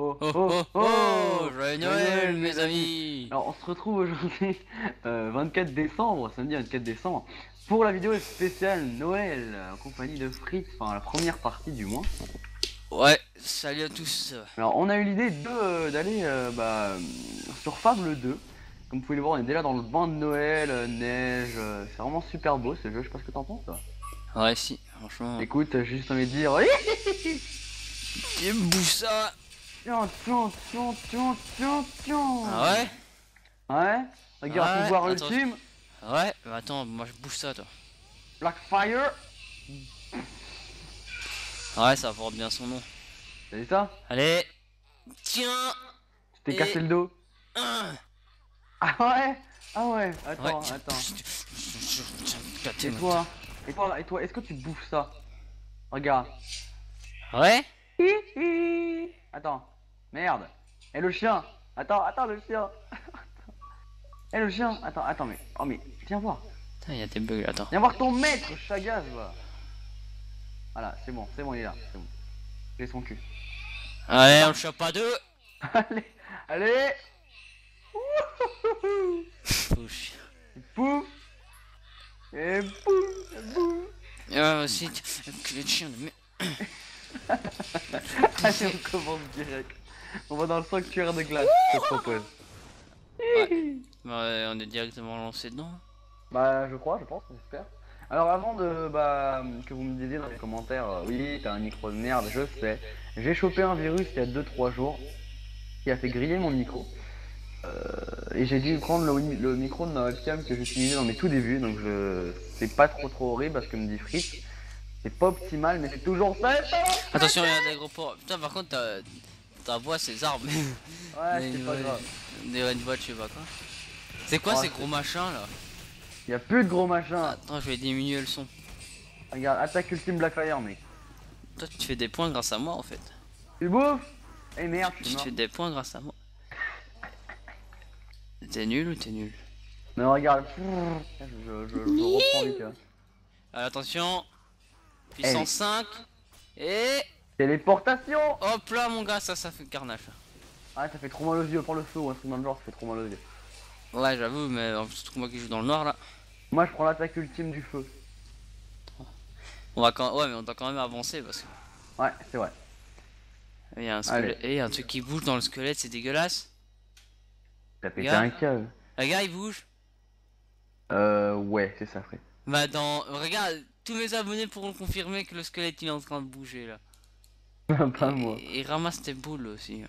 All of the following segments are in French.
Oh, Oh oh oh Joyeux Noël mes amis. Alors on se retrouve aujourd'hui, euh, 24 décembre, samedi 24 décembre, pour la vidéo spéciale Noël, en compagnie de Fritz, enfin la première partie du moins. Ouais, salut à tous. Alors on a eu l'idée euh, d'aller euh, bah, sur Fable 2. Comme vous pouvez le voir, on est déjà dans le vent de Noël, euh, neige, euh, c'est vraiment super beau ce jeu, je sais pas ce que t'en penses toi. Ouais si, franchement... Écoute, j'ai juste envie de dire... Bouffe ça Tiens, tiens, tiens, tiens, tiens, tiens. Ah ouais? Ouais. Regarde, Ouais, pouvoir attends. ultime, Ouais, bah attends, moi je bouffe ça toi. Blackfire Ouais, ça porte bien son nom. T'as vu ça? Allez. Tiens. Tu t'es Et- cassé le dos. Ah ouais? Ah ouais, attends, attends. Et toi? Et toi, et toi, est-ce que tu bouffes ça? Regarde. Ouais. Hi, hi. Attends, merde. Et le chien Attends, attends, le chien Et le chien Attends, attends, mais... Oh mais, viens voir. Putain, il y a des bugs, attends. Viens voir ton maître, Chagaz, va. Voilà, c'est bon, c'est bon, il est là, c'est bon. J'ai son cul. Allez, on le chope à deux allez, allez Pouche. Pouf Et boum Boum Et ouais, aussi, de chien de merde. Allez, on commence direct. On va dans le sanctuaire de glace, je te propose. Bah, on est directement lancé dedans. Bah, je crois, je pense, j'espère. Alors, avant de bah, que vous me disiez dans les commentaires, euh, oui, t'as un micro de merde, je sais. J'ai chopé un virus il y a 2-3 jours qui a fait griller mon micro. Euh, et j'ai dû prendre le, le micro de ma webcam que j'utilisais dans mes tout débuts, donc je c'est pas trop trop horrible parce que me dit Fritz. C'est pas optimal, mais c'est toujours ça. Attention, il y a des gros. Putain, par contre, ta, voix, c'est armes. Ouais, c'est pas grave. Des je sais pas quoi. C'est quoi Oh, ces gros machins là Y a plus de gros machins. Attends, je vais diminuer le son. Regarde, attaque ultime Blackfire, mec. Toi, tu fais des points grâce à moi en fait. Tu bouffes Eh merde, je Tu fais des points grâce à moi. T'es nul ou t'es nul Mais regarde, je, je, je, je reprends vite. Alors, attention. Puissance 5. Et Téléportation hop là, mon gars, ça, ça fait carnage. Ah, ça fait trop mal aux yeux, prends le feu ou un truc dans le genre, ça fait trop mal aux yeux. Ouais, j'avoue, mais en plus, moi qui joue dans le noir là. Moi, je prends l'attaque ultime du feu. On va quand... Ouais, mais on doit quand même avancer parce que. Ouais, c'est vrai. Il y a un squelette. Et il y a un truc qui bouge dans le squelette, c'est dégueulasse. T'as pété Regarde. un câble. Regarde, il bouge. Euh, ouais, c'est ça, frère. Bah, dans. Regarde, tous mes abonnés pourront confirmer que le squelette il est en train de bouger là. pas moi. Et, et ramasse tes boules aussi.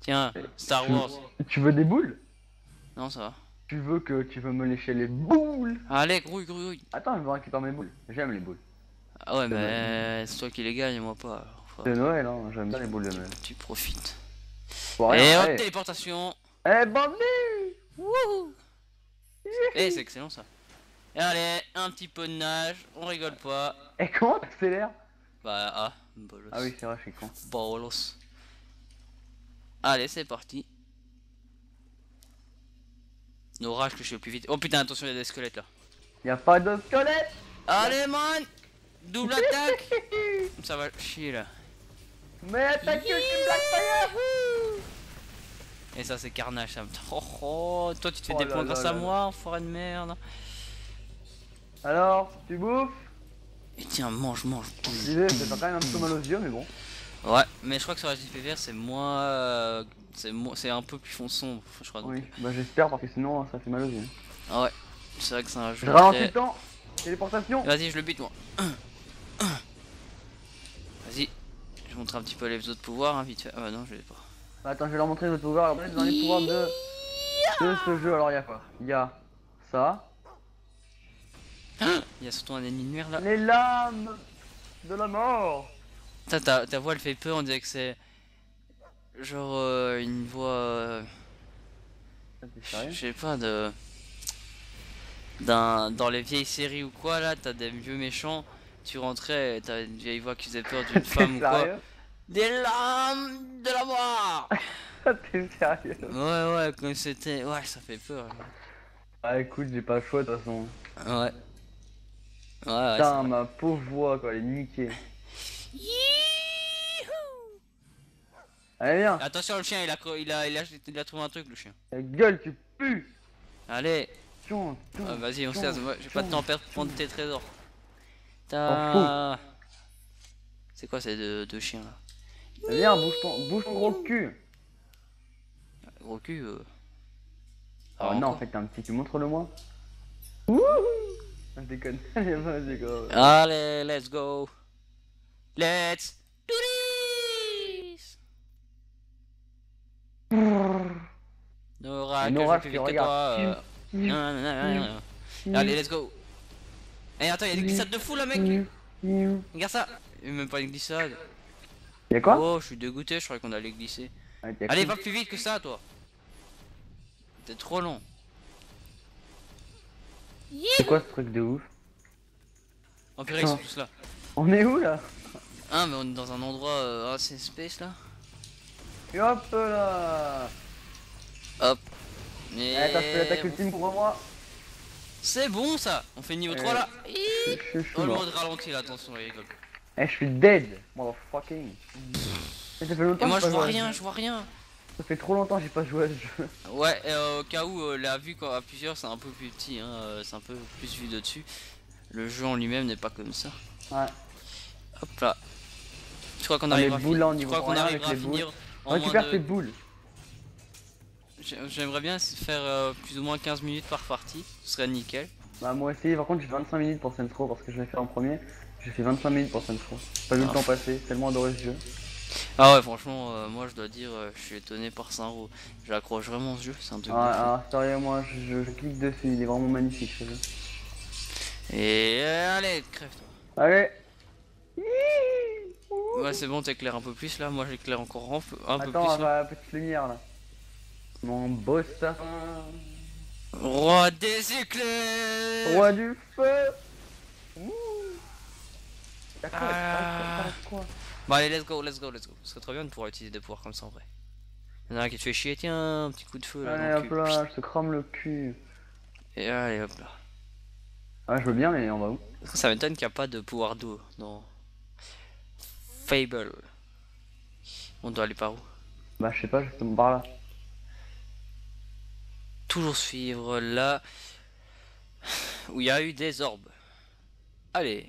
Tiens, Star tu- Wars. Tu veux des boules? Non, ça va. Tu veux que tu veux me lécher les boules? Allez, grouille, grouille. Attends, je vais récupérer mes boules. J'aime les boules. Ah ouais, mais c'est toi qui les gagne, moi pas. C'est Noël, hein, j'aime bien les boules de Noël. Tu profites. Bon, Et hop, téléportation. Eh, bienvenue Wouhou Eh, c'est excellent ça. Et allez, un petit peu de nage, on rigole pas. Eh, comment t'accélères? Bah, ah, bolos. Ah oui, c'est vrai, je suis con. Bolos. Allez, c'est parti. L'orage que je suis le plus vite. Oh putain, attention, il y a des squelettes là. Y'a pas de squelette Allez, man Double attaque Ça va chier là. Mais attaque Blackfire Et ça, c'est carnage ça. Oh, oh, toi, tu te fais Oh des points grâce à moi, enfoiré de merde. Alors, tu bouffes Et tiens, mange, mange. Ça fait quand même un peu mal aux yeux, mais bon. Ouais, mais je crois que sur la JPVR, c'est moins. euh, C'est mo- un peu plus fond sombre, je crois. donc. Oui, bah j'espère parce que sinon ça fait mal aux yeux. Ah ouais, c'est vrai que c'est un jeu. Je ralentis le temps Téléportation Vas-y, je le bute moi. Vas-y, je montre un petit peu les autres pouvoirs, hein, vite fait. Ah bah non, je l'ai pas. Bah, Attends, je vais leur montrer les autres pouvoirs. Alors, dans les pouvoirs de, de ce jeu, alors il y a quoi? Il y a ça, Il y a surtout un ennemi de merde là. les lames de la mort Putain, ta, ta voix elle fait peur, on dirait que c'est. Genre euh, une voix. euh, Je sais pas, de. D'un, dans les vieilles séries ou quoi là, t'as des vieux méchants, tu rentrais et t'as une vieille voix qui faisait peur d'une femme ou quoi. Des lames de la mort T'es sérieux Ouais, ouais, comme c'était. Ouais, ça fait peur. Ah écoute, j'ai pas le choix de toute façon. Ouais. Ouais, ouais. Putain, ma pauvre voix quoi, elle est niquée. Allez, viens. Attention, le chien, il a, il a, il a, il a trouvé un truc, le chien. Ta gueule, tu pues. Allez, ah, vas-y, on se tiens, casse. Moi, j'ai pas de temps à perdre pour prendre tes trésors. C'est quoi ces deux, deux chiens là? Viens, bouge ton, bouge ton gros cul. Gros cul. Euh... Oh Ah, non, en fait, t'as un petit cul, montre-le moi. Wouhou Je déconne. Allez, vas-y, go. Allez, let's go. Let's do this. Nora, que Nora, je fais je te vite que toi. euh, nan, nan, nan, nan. Allez, let's go. Eh, attends, il y a des glissades de fou là, mec. Regarde ça. Il y a même pas une glissade. Y'a quoi Oh, je suis dégoûté, je croyais qu'on allait glisser. T'as Allez, va plus vite que ça, toi. T'es trop long. C'est quoi ce truc de ouf ils sont tous là. On est où là Ah, mais on est dans un endroit euh, assez space là. Et hop là. Et... Eh, t'as fait l'attaque ultime pour moi. C'est bon ça. On fait niveau Eh, 3 là Je je- je Oh suis le mode ralenti là, attention les gars. Eh, je suis dead Motherfucking. Eh, Et moi je vois rien, je vois rien Ça fait trop longtemps que j'ai pas joué à ce jeu. Ouais, euh, au cas où euh, la vue quand à plusieurs c'est un peu plus petit, hein, euh, c'est un peu plus vu de dessus. Le jeu en lui-même n'est pas comme ça. Ouais. Hop là. Tu crois qu'on Ah, les arrivera à boules là, on tu crois qu'on rien arrivera à avec les boules. finir moins Récupère de... tes boules J'ai- J'aimerais bien faire euh, plus ou moins 15 minutes par partie, ce serait nickel. Bah moi aussi, par contre j'ai 25 minutes pour Sensro parce que je l'ai fait en premier. J'ai fait 25 minutes pour Sensro. Pas vu Ah. le temps passer, tellement adoré ce jeu. Ah ouais, franchement, euh, moi je dois dire, euh, je suis étonné par Saint-Roch. J'accroche vraiment ce jeu, c'est un truc. de Ah, fou. ah, sérieux, moi je, clique dessus, il est vraiment magnifique ce jeu. Et euh, allez, crève-toi. Allez Ouais, c'est bon, t'éclaires un peu plus là. Moi, j'éclaire encore un peu, un peu Attends, plus. là. la petite lumière là. Mon beau sapin, Roi des éclairs roi du feu Ouh. Quoi, Ah. quoi? Bon, allez, let's go, let's go, let's go. Ce serait trop bien de pouvoir utiliser des pouvoirs comme ça en vrai. Il y en a un qui te fait chier, tiens, un petit coup de feu là. Allez hop là, je te crame le cul. Et allez, hop là. Ah, je veux bien, mais on va où? Ça m'étonne qu'il n'y a pas de pouvoir d'eau dans Fable. On doit aller par où? Bah, je sais pas, justement par là. Toujours suivre là où il y a eu des orbes. Allez,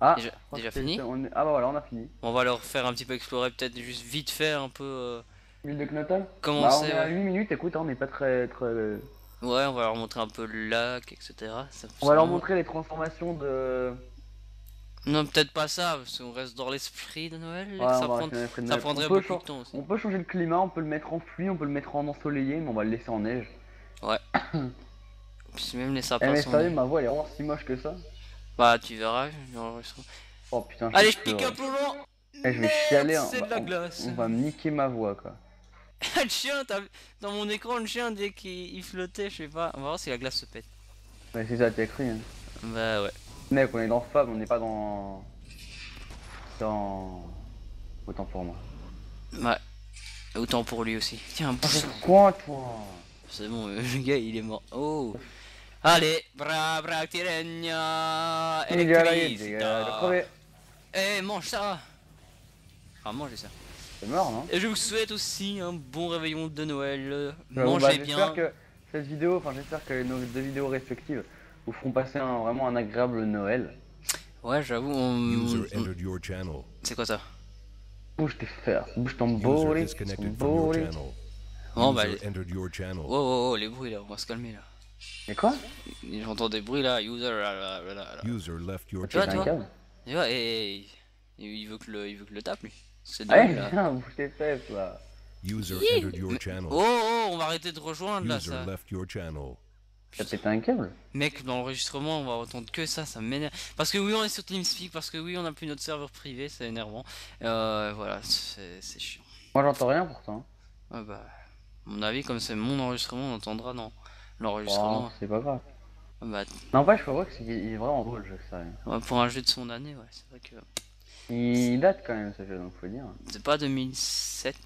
Ah, Déjà- déjà fini on est- Ah bah voilà, on a fini. on va leur faire un petit peu explorer, peut-être juste vite fait un peu. euh, de Knotel Comment Bah, on c'est, est à ouais. 8 minutes, écoute, hein, on n'est pas très. très... Ouais, on va leur montrer un peu le lac, etc. Ça- On va leur montrer les transformations de. Non, peut-être pas ça, parce qu'on reste dans l'esprit de Noël. Ouais, ça, prend- prendrait beaucoup de temps aussi. on peut changer le climat, on peut le mettre en pluie, on peut le mettre en ensoleillé, mais on va le laisser en neige. Puis même les Eh sapins mais sont. sérieux, ma voix elle est vraiment si moche que ça. Bah, tu verras. Oh putain, Allez, suis je pique un peu loin. Eh, je vais Merde, chialer, hein. C'est de la On- glace. On va me niquer ma voix quoi. le chien, t'as dans mon écran, le chien, dès qu'il il flottait, je sais pas. On va voir si la glace se pète. Ouais, c'est ça, t'as écrit. Hein. Bah ouais. Mec, on est dans Fab, on n'est pas dans. Dans. Autant pour moi. Ouais. Autant pour lui aussi. Tiens, bouge. Quoi toi? C'est bon, le gars, il est mort. Oh. Allez, bra bra tiragna crevé. Eh, mange ça Ah, mangez ça. C'est mort, non Et je vous souhaite aussi un bon réveillon de Noël. Bah, bon, Mangez bah, bien. J'espère que cette vidéo, enfin j'espère que nos deux vidéos respectives vous feront passer un, vraiment un agréable Noël. Ouais, j'avoue, on... User on- entered your channel. C'est quoi ça? Bouge tes fers, bouge ton bolé, ton bolé. Oh, bah. Oh, oh, oh, les bruits là, on va se calmer là. Mais quoi J'entends des bruits là, user là, là, là, là, là. User left your Tu vois, Tu vois, et, et- il veut que le, il veut que le tape lui. C'est Allez, dingue là. viens, bouge tes fesses là. User entered your channel. Oh, oh, on va arrêter de rejoindre là User ça. left your channel. T'as pété un câble Mec, dans l'enregistrement, on va entendre que ça, ça m'énerve. Parce que oui, on est sur TeamSpeak, parce que oui, on a plus notre serveur privé, c'est énervant. Euh, voilà, c'est chiant. Moi j'entends rien pourtant. Ah bah, à mon avis, comme c'est mon enregistrement, on entendra Oh, l'enregistrement. c'est pas grave. Ah bah, N'empêche, faut voir que c'est est vraiment drôle le jeu, ça. ouais, pour un jeu de son année, ouais, c'est vrai que Il date quand même ce jeu, donc faut dire. c'est pas 2007.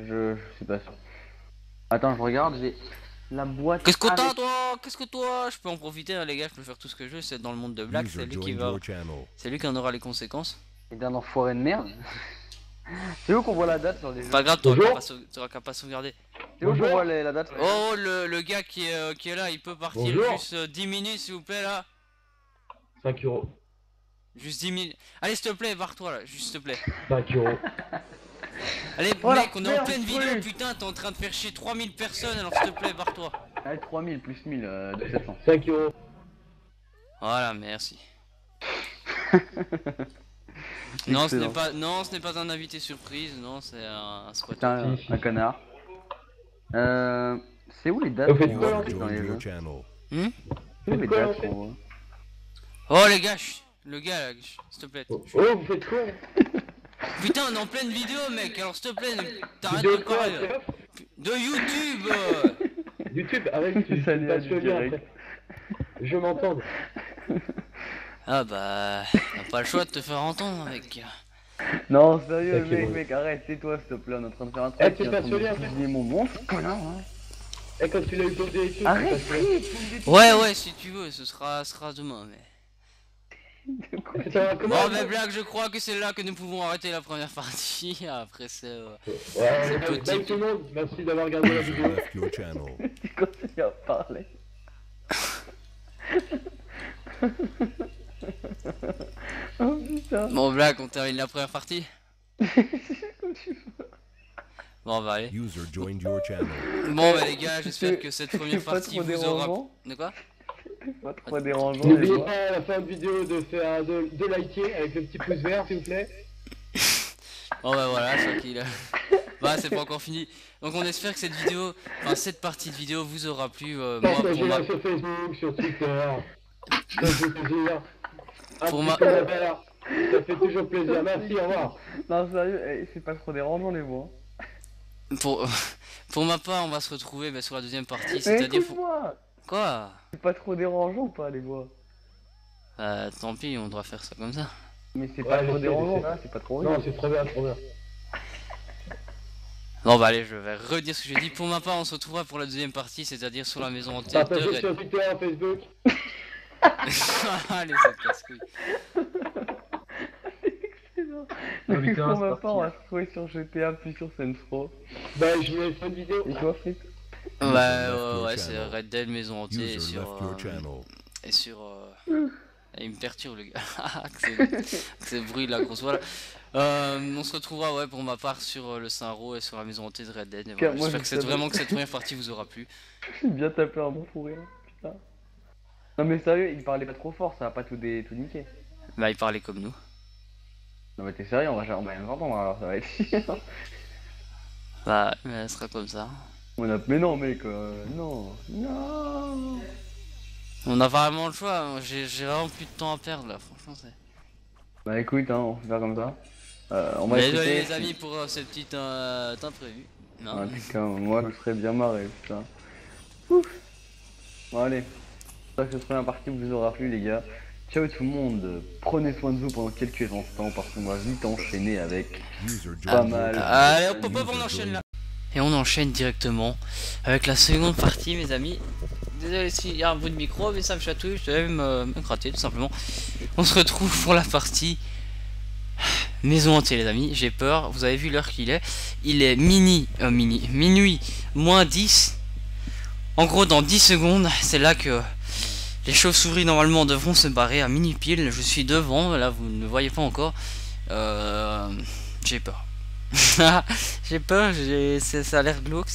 Je, je suis pas sûr. Attends, je regarde, j'ai la boîte. Qu'est-ce que t'as avec- toi? Qu'est-ce que toi? Je peux en profiter, hein, les gars, je peux faire tout ce que je veux. C'est dans le monde de Black, c'est lui qui va, c'est lui qui en aura les conséquences. Et d'un enfoiré de merde. C'est où qu'on voit la date sur les jeux Pas grave, t'auras qu'à pas, sau- t'auras qu'à pas sauvegarder. C'est où qu'on voit les- la date Oh, le, le gars qui est, euh, qui est là, il peut partir Bonjour. juste euh, 10 minutes s'il vous plaît là 5 euros. Juste 10 minutes. Allez, s'il te plaît, barre-toi là, juste s'il te plaît. 5 euros. Allez, Voilà, mec, on est en merde, pleine vidéo, oui. putain, t'es en train de faire chier 3000 personnes, alors s'il te plaît, barre-toi. Allez, 3000 plus 1000 euh, de 700. 5 euros. Voilà, merci. non, ce n'est pas, non, ce n'est pas un invité surprise, non, c'est un, un squatter. Si. un connard. Euh. C'est où les dates Vous faites qu'on quoi, en fait dans les jeux. C'est où les dates en fait qu'on voit Oh les gars, le gars s'il te plaît. Oh, oh, vous faites quoi Putain, on est en pleine vidéo, mec, alors s'il te plaît, t'arrêtes de quoi De YouTube. YouTube, avec tu lien direct. Je m'entends. Ah bah, t'as pas le choix de te faire entendre, mec. Non, sérieux, mec, bon. mec, arrête, tais-toi s'il te plaît, on est en train de faire un Eh, truc. tu qui est en passes train le de lien, fusiller mon monstre, connard, hein. Eh, quand tu l'as eu posé et tout, Arrête, Ouais, ouais, si tu veux, ce sera, ce sera demain, mais... Ça va, comment Bon, mais Black, je crois que c'est là que nous pouvons arrêter la première partie, après c'est... euh, Ouais, C'est petit. bye tout le monde. Merci d'avoir regardé la vidéo. left your channel. Tu continues à parler? oh putain. Bon, Black, on termine la première partie Comme tu veux. Bon, bah allez. User joined your channel. Bon, bah les gars, j'espère que cette première partie vous aura... dérangeant De quoi pas trop dérangeant, N'oubliez pas à la fin de vidéo de faire de, de liker avec le petit pouce vert s'il vous plaît. Bon, bah voilà, a- Bah, c'est pas encore fini. Donc on espère que cette vidéo, enfin cette partie de vidéo vous aura plu. euh, moi, pour Partagez-la ma... sur Facebook, sur Twitter. Ça fait plaisir. Un Pour ma-. Ça fait toujours plaisir. Merci, au revoir. Non, sérieux, eh, c'est pas trop dérangeant, les voix. Pour... pour ma part, on va se retrouver bah, sur la deuxième partie, Mais c'est-à-dire... Quoi? C'est pas trop dérangeant ou pas, les voix? Euh, tant pis, on doit faire ça comme ça. Mais c'est Ouais, pas trop dérangeant, là, c'est pas trop Non, c'est trop bien, trop bien. Bon bah allez, je vais redire ce que j'ai dit. Pour ma part, on se retrouvera pour la deuxième partie, c'est-à-dire sur la maison hantée de Partagez sur Twitter, Facebook. Allez, cette casse-couille. Mais putain, pour c'est ma parti. part, on va se retrouver sur GTA puis sur Saints Row. Bah, je vais faire une vidéo. Et toi, Fritz Ouais, User ouais, your ouais, c'est. Red Dead Maison hantée et sur... euh, et sur... euh, et il me perturbe le gars. que c'est- bruit de la grosse voilà. Euh, on se retrouvera ouais pour ma part sur euh, le Saint-Row et sur la maison hantée de Red Dead. Voilà. J'espère que cette, vraiment que cette première partie vous aura plu. J'ai bien tapé un bon fou rire, putain. Non mais sérieux, il parlait pas trop fort, ça va pas tout, dé... tout niquer. Bah il parlait comme nous. Non mais t'es sérieux, on va jamais on va rien entendre alors, ça va être chiant. Bah mais elle sera comme ça. On a... Mais non mec, euh, non, non. On a vraiment le choix, hein. j'ai vraiment plus de temps à perdre là, franchement c'est... Bah écoute, hein, on va faire comme ça. Euh, on va écouter- les amis pour euh, ce petit euh, imprévu. Non? Ah putain, moi je serais bien marré, putain. Ouf. Bon allez, que cette première partie vous aura plu les gars. Ciao tout le monde, prenez soin de vous pendant quelques instants parce qu'on va vite enchaîner avec pas mal. Allez hop hop hop on enchaîne là. Et on enchaîne directement avec la seconde partie mes amis. Désolé s'il y a un bruit de micro mais ça me chatouille, je devais me, me gratter tout simplement. On se retrouve pour la partie maison hantée les amis, j'ai peur, vous avez vu l'heure qu'il est. Il est mini, euh, mini, minuit, moins 10. En gros dans 10 secondes, c'est là que les chauves-souris normalement devront se barrer à mini pile. Je suis devant, là vous ne me voyez pas encore. Euh, j'ai peur. j'ai peur, ça a l'air glauque.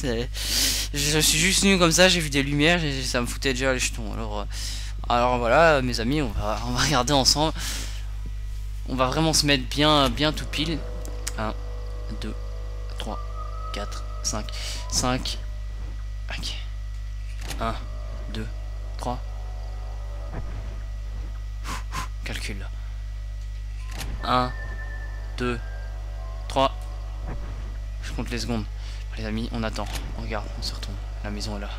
Je suis juste venu comme ça, j'ai vu des lumières, ça me foutait déjà les jetons. Alors, euh, alors voilà, mes amis, on va, on va regarder ensemble. On va vraiment se mettre bien, bien tout pile. 1, 2, 3, 4, 5, 5. Ok. 1, 2, 3. Calcul là. 1, 2, 3. Je compte les secondes. Les amis, on attend. On regarde, on se retourne. La maison est là.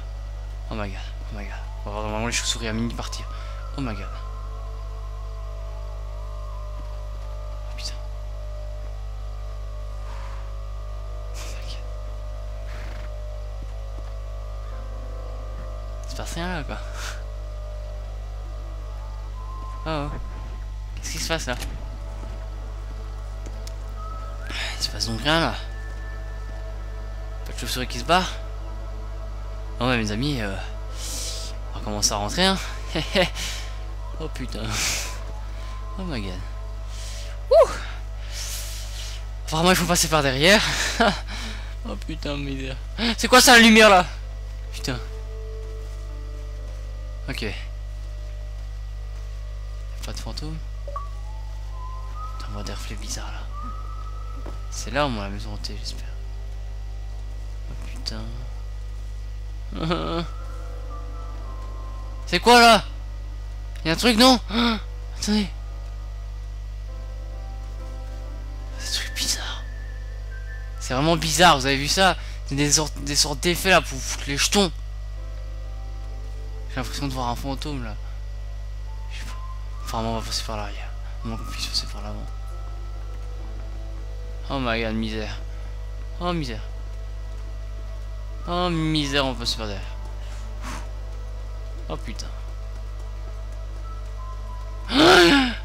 Oh my god, oh my god. On va voir vraiment les chauves-souris à mini partir. Oh my god. Oh putain. Se passe rien là quoi. Oh. Qu'est-ce qui se passe là Il se passe donc rien là. Pas de chauve-souris qui se bat. Non ouais mes amis, euh, on va commencer à rentrer hein. oh putain. Oh my god. Ouh Apparemment il faut passer par derrière. oh putain misère. C'est quoi ça la lumière là? Putain. Ok. Pas de fantôme. On voit des reflets bizarres là. C'est là au moins la maison hantée, j'espère. Oh putain. C'est quoi là? Y'a un truc non? Attendez. C'est des trucs bizarres. C'est vraiment bizarre, vous avez vu ça? C'est des sortes, d'effets là pour foutre les jetons. J'ai l'impression de voir un fantôme là. Enfin, on va passer par l'arrière. On qu'on puisse passer par l'avant. Oh my god, misère. Oh misère. Oh misère, on peut se faire derrière. Oh putain.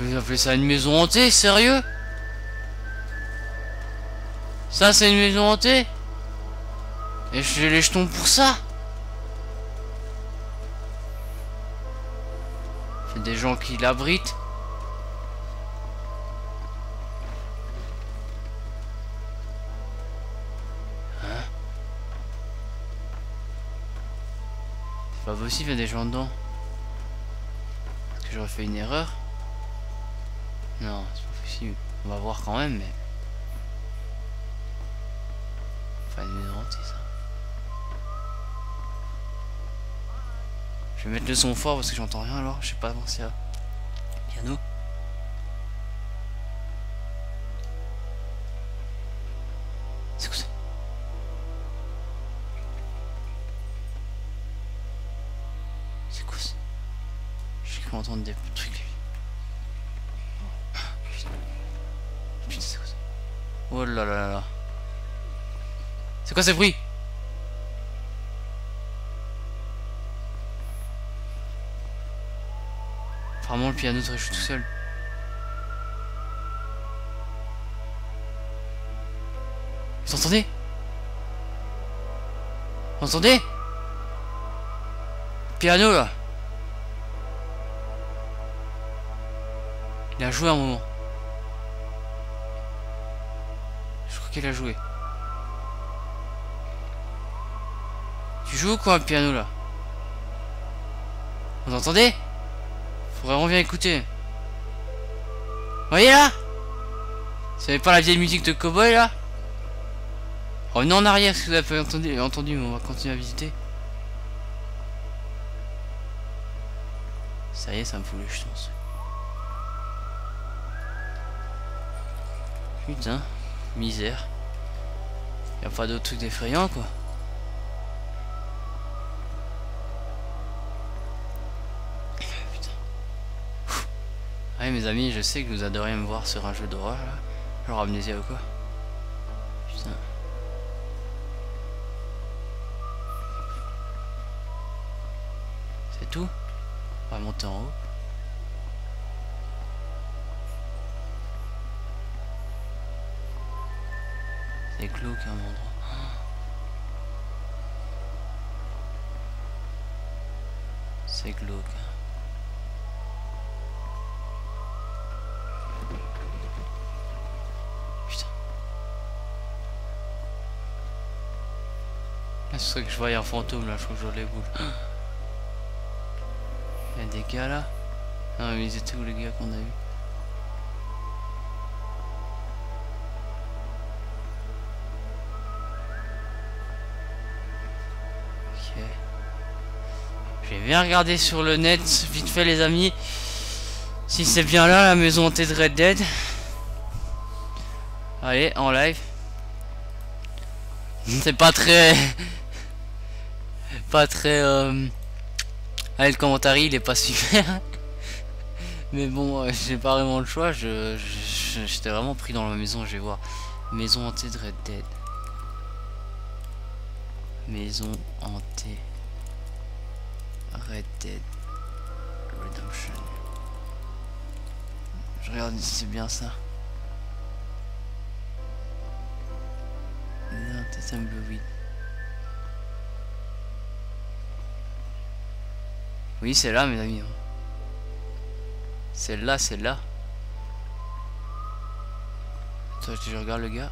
Vous appeler ça une maison hantée, sérieux? Ça c'est une maison hantée? Et j'ai les jetons pour ça? Des gens qui l'abritent C'est pas possible, il y a des gens dedans. Est-ce que j'aurais fait une erreur? Non, c'est pas possible. On va voir quand même, mais... Enfin, une ça. Je vais mettre le son fort parce que j'entends rien alors. Je sais pas penser à... Piano. C'est quoi ça? C'est quoi ça? J'ai cru entendre des trucs. Putain, c'est quoi ça? Oh là là là là. C'est quoi ces bruits Piano se joue tout seul. Vous entendez? Vous entendez? Piano là Il a joué un moment. Je crois qu'il a joué. Tu joues quoi le piano là? Vous entendez? Faudrait vraiment bien écouter. Voyez là? C'est pas la vieille musique de cowboy là? Revenez en arrière si vous avez entendu, entendu mais on va continuer à visiter. Ça y est, ça me fout les jetons. Putain, misère. Y a pas d'autre truc d'effrayant quoi. Mes amis, je sais que vous adorez me voir sur un jeu d'horreur là. Genre amnésia ou quoi. Putain. C'est tout? On va monter en haut. C'est glauque à un endroit. C'est glauque. Là, ce serait que je voyais un fantôme là, je crois que les boules. Il y a des gars là? Non mais ils étaient les gars qu'on a eu? Ok. Je vais bien regarder sur le net, vite fait les amis. Si c'est bien là la maison hantée de Red Dead. Allez, en live. C'est pas très... pas très... euh, Allez, le commentaire il est pas super. Mais bon, euh, j'ai pas vraiment le choix. Je, je- vraiment pris dans la maison. Je vais voir. Maison hantée de Red Dead. Maison hantée. Red Dead Redemption. Je regarde si c'est bien ça. Non, Oui, c'est là, mes amis. C'est là, c'est là. Attends, je regarde le gars.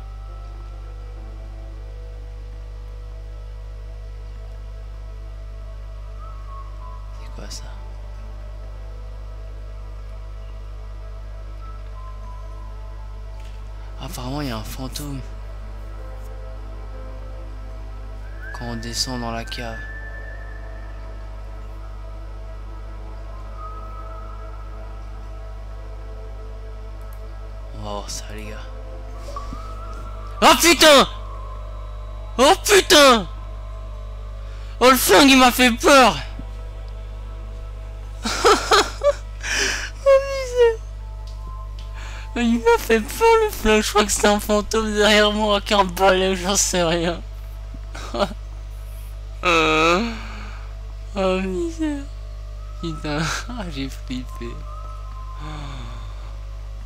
C'est quoi ça? Apparemment, il y a un fantôme. Quand on descend dans la cave. Ça, les gars. Oh putain Oh putain Oh le flingue, il m'a fait peur Oh misère Il m'a fait peur le flingue, je crois que c'est un fantôme derrière moi avec un balai, j'en sais rien. Euh. Oh misère Putain, ah, j'ai flippé.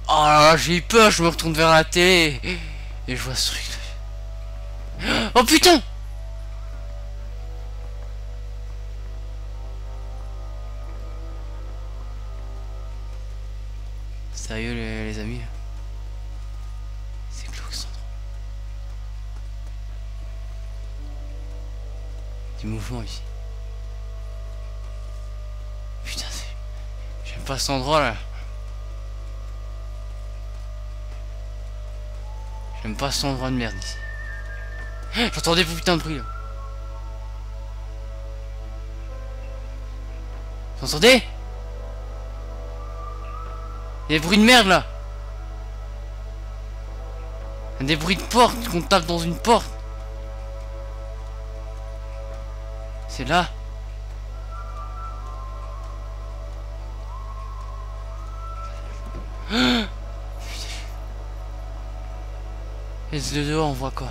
Oh là là, j'ai eu peur, je me retourne vers la télé et je vois ce truc. Oh putain Sérieux les, amis C'est Cloxandre. Du mouvement ici. Putain, c'est... J'aime pas cet endroit là. J'aime pas cet endroit de merde ici. J'entends des putains de bruit là. Vous entendez? Des bruits de merde là. Des bruits de porte, qu'on tape dans une porte. C'est là. Et de dehors, on voit quoi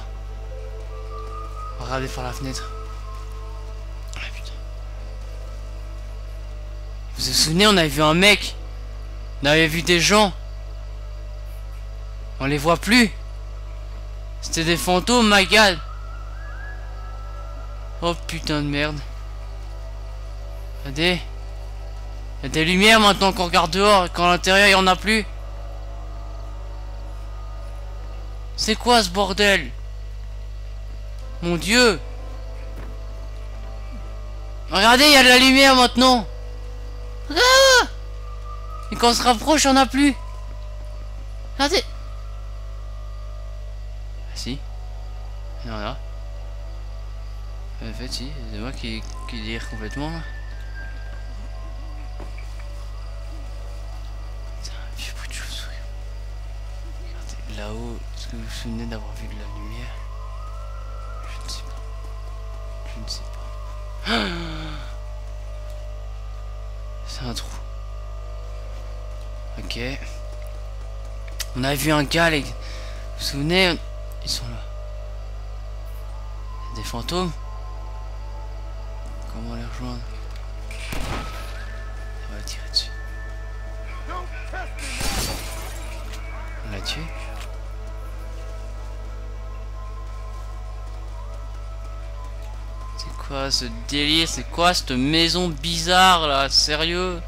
Regardez par la fenêtre. Ah putain. Vous vous souvenez, on avait vu un mec On avait vu des gens On les voit plus C'était des fantômes, my god Oh putain de merde. Regardez. Il y a des lumières maintenant qu'on regarde dehors, quand à l'intérieur il y en a plus. C'est quoi ce bordel? Mon dieu Regardez, il y a de la lumière maintenant ah Et quand on se rapproche, en a plus Regardez Ah si y en a. En fait, si, c'est moi qui, qui délire complètement. là. Est-ce que vous vous souvenez d'avoir vu de la lumière? Je ne sais pas. Je ne sais pas. C'est un trou. Ok. On a vu un gars, les... Vous vous souvenez? Ils sont là. Des fantômes? Comment les rejoindre? On va tirer dessus. On l'a tué? Ce délire C'est quoi cette maison bizarre là Sérieux?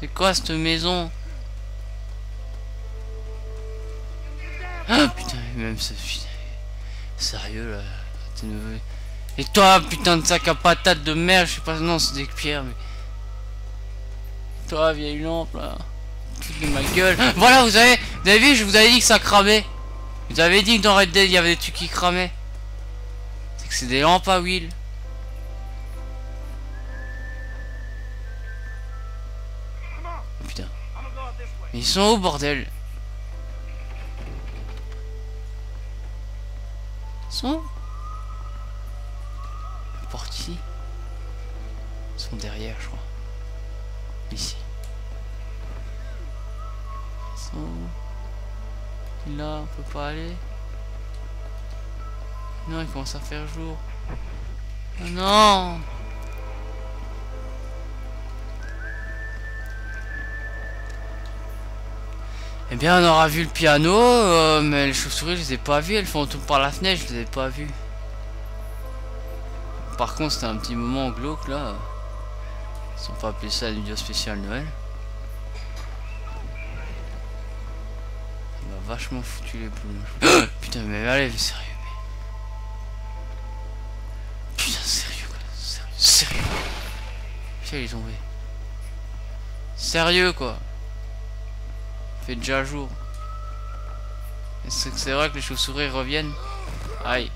C'est quoi cette maison? Ah putain, même ce putain. Sérieux là. Et toi, putain de sac à patate de merde, je sais pas, non, c'est des pierres, mais. Toi, vieille lampe là. Toute de ma gueule. Voilà, vous avez, vous avez vu, je vous avais dit que ça cramait. Vous avez dit que dans Red Dead, il y avait des trucs qui cramaient. C'est des lampes à. Oh, putain. Ils sont où, bordel? Ils sont La porte ici? Ils sont derrière, je crois. Ici. Ils sont Là, on peut pas aller. Non, il commence à faire jour. Oh non Eh bien, on aura vu le piano, euh, mais les chauves-souris, je les ai pas vues. Elles font tout par la fenêtre, je les ai pas vues. Par contre, c'était un petit moment glauque là. Ils sont pas appelé ça la vidéo spéciale Noël. Ça m'a vachement foutu les plombs. Putain, mais allez, sérieux. Il est tombé. Sérieux quoi. Fait déjà jour. Est-ce que c'est vrai que les chauves-souris reviennent Aïe.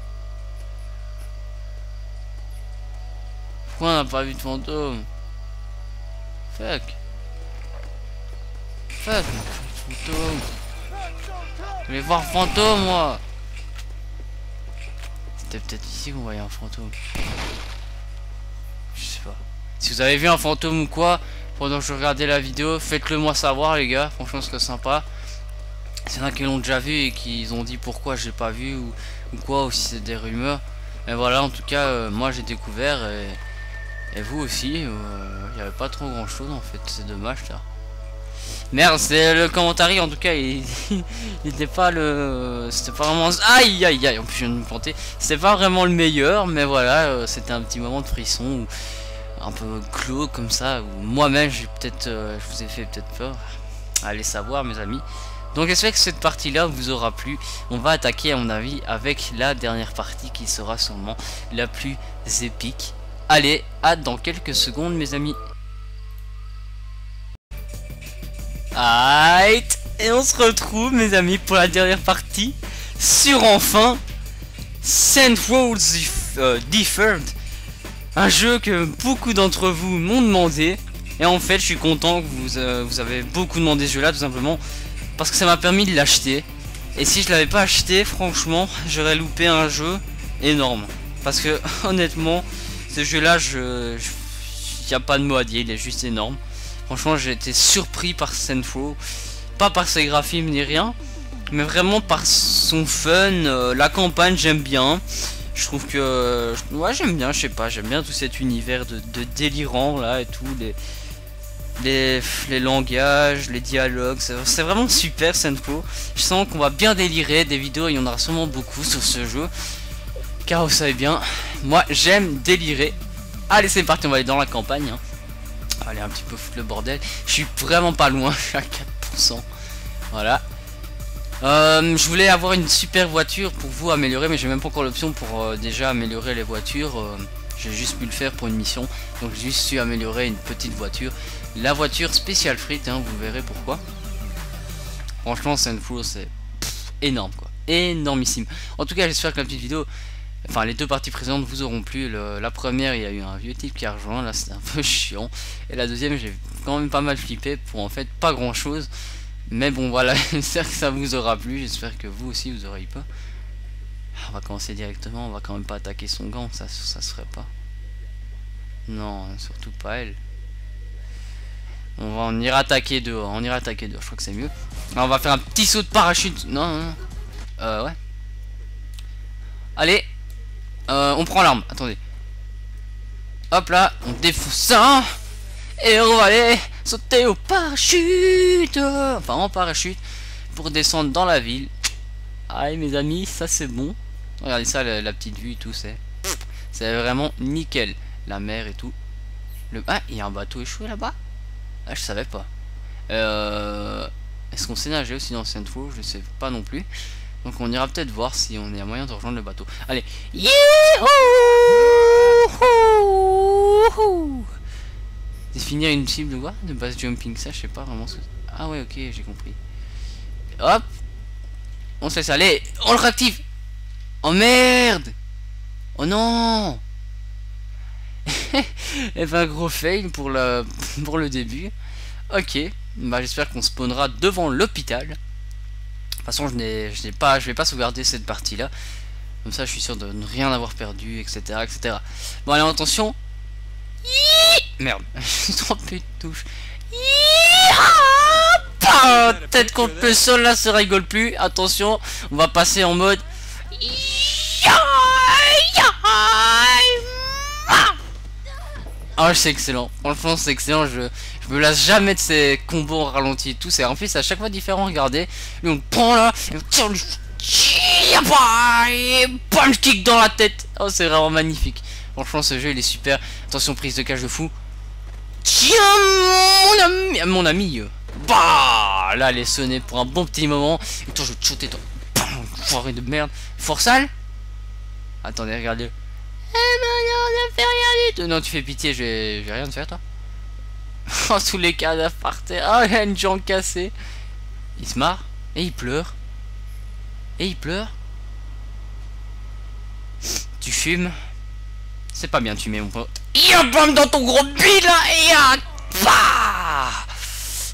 Pourquoi on n'a pas vu de fantôme? Fuck. Fuck, fantôme. Je voulais voir fantôme, moi. C'était peut-être ici qu'on voyait un fantôme. Si vous avez vu un fantôme ou quoi, pendant que je regardais la vidéo, faites-le moi savoir, les gars. Franchement, ce serait sympa. C'est y en a qui l'ont déjà vu et qui ont dit pourquoi j'ai pas vu ou, quoi, ou si c'est des rumeurs. Mais voilà, en tout cas, euh, moi j'ai découvert et, vous aussi. Il euh, n'y avait pas trop grand chose en fait, c'est dommage ça. Merde, c'est le commentaire en tout cas, il n'était pas le. C'était pas vraiment. Aïe aïe aïe, en plus je viens de me planter. C'était pas vraiment le meilleur, mais voilà, euh, c'était un petit moment de frisson. Où, un peu clos comme ça, ou moi-même j'ai peut-être. Euh, je vous ai fait peut-être peur. Allez savoir, mes amis. Donc j'espère que cette partie-là vous aura plu? On va attaquer à mon avis avec la dernière partie qui sera sûrement la plus épique. Allez, à dans quelques secondes mes amis. Aïe Et on se retrouve mes amis pour la dernière partie sur enfin Saint Rose euh, Deferred. Un jeu que beaucoup d'entre vous m'ont demandé. Et en fait je suis content que vous, euh, vous avez beaucoup demandé ce jeu là tout simplement. Parce que ça m'a permis de l'acheter. Et si je l'avais pas acheté, franchement, j'aurais loupé un jeu énorme. Parce que honnêtement, ce jeu là, je... Il n'y a pas de mot à dire, il est juste énorme. Franchement, j'ai été surpris par Senfo. Pas par ses graphismes ni rien. Mais vraiment par son fun. Euh, la campagne, j'aime bien. Je trouve que... ouais, j'aime bien, je sais pas. J'aime bien tout cet univers de, délirant là et tout. Les, les, les langages, les dialogues. C'est vraiment super Senfo. Je sens qu'on va bien délirer. Des vidéos, il y en aura sûrement beaucoup sur ce jeu. Car vous savez bien, moi j'aime délirer. Allez, c'est parti, on va aller dans la campagne. Hein. Allez, un petit peu foutre le bordel. Je suis vraiment pas loin, je suis à 4%. Voilà. Euh, je voulais avoir une super voiture pour vous améliorer, mais j'ai même pas encore l'option pour euh, déjà améliorer les voitures. Euh, j'ai juste pu le faire pour une mission, donc j'ai juste su améliorer une petite voiture. La voiture spéciale frite, hein, vous verrez pourquoi. Franchement, c'est une foule, c'est énorme quoi. Énormissime. En tout cas, j'espère que la petite vidéo Enfin, les deux parties présentes vous auront plu. la première, il y a eu un vieux type qui a rejoint. Là, c'était un peu chiant. Et la deuxième, j'ai quand même pas mal flippé pour en fait pas grand chose. Mais bon, voilà. J'espère que ça vous aura plu. J'espère que vous aussi vous aurez pas. On va commencer directement. On va quand même pas attaquer son gant. Ça, ça se ferait pas. Non, surtout pas elle. On va on ira attaquer dehors. On ira attaquer dehors. Je crois que c'est mieux. On va faire un petit saut de parachute. Non, non, non. Euh, ouais. Allez, euh, on prend l'arme, attendez. Hop là, on défonce ça. Et on va aller sauter au parachute. Enfin, en parachute. Pour descendre dans la ville. Aïe, mes amis, ça c'est bon. Regardez ça, la, petite vue, tout c'est. C'est vraiment nickel. La mer et tout. Le... Ah, il y a un bateau échoué là-bas? Ah, je savais pas. Euh... Est-ce qu'on sait nager aussi dans saint Je sais pas non plus. Donc on ira peut-être voir si on est à moyen de rejoindre le bateau. Allez. Définir une cible de quoi? De base jumping, ça je sais pas vraiment ce que... Ah ouais ok j'ai compris. Hop On se laisse aller On le réactive Oh merde Oh non Et ben gros fail pour, la... pour le début. Ok. Bah j'espère qu'on spawnera devant l'hôpital. De toute façon, je n'ai pas, je vais pas sauvegarder cette partie-là. Comme ça, je suis sûr de ne rien avoir perdu, etc., etc. Bon, allez, attention. Merde, j'ai trompé de touche. Tête contre le sol, là, ça rigole plus. Attention, on va passer en mode. Ah, c'est excellent. Franchement, c'est excellent. Je, je me lasse jamais de ces combos en ralenti et tout. C'est en plus à chaque fois différent. Regardez. Lui, on prend là. Et on tire le. Bam, kick dans la tête. Oh, c'est vraiment magnifique. Franchement, ce jeu, il est super. Attention, prise de cage de fou. Tiens, mon ami. Mon ami. euh. Bah, là, elle est sonnée pour un bon petit moment. Et toi, je vais te shooter, toi. Foiré de merde. Forçal Attendez, regardez. Eh non, tu fais pitié, je vais, rien te faire, toi. Oh, tous les cadavres par terre. Oh, il a une jambe cassée. Il se marre. Et il pleure. Et il pleure. Tu fumes. C'est pas bien de fumer, mon pote. Ya bam dans ton gros bide là. Et ya. Bah